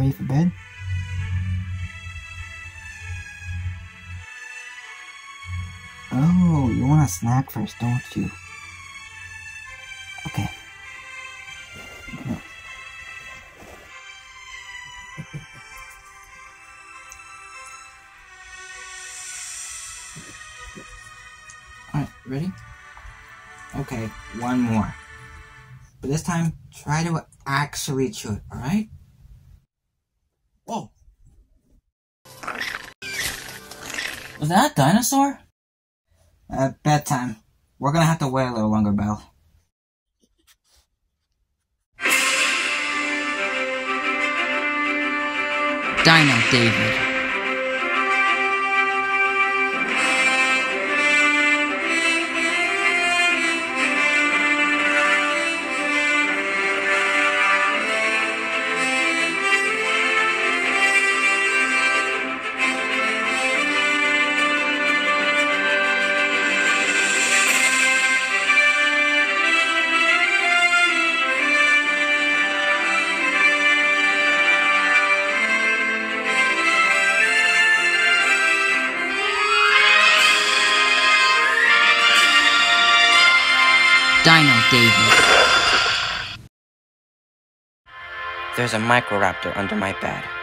ready for bed? Oh, you want a snack first, don't you? Okay. Alright, ready? Okay, one more. But this time, try to actually chew it, alright? Was that a dinosaur? Uh, bedtime. We're gonna have to wait a little longer, Belle. Dino David. Dino David. There's a Microraptor under my bed.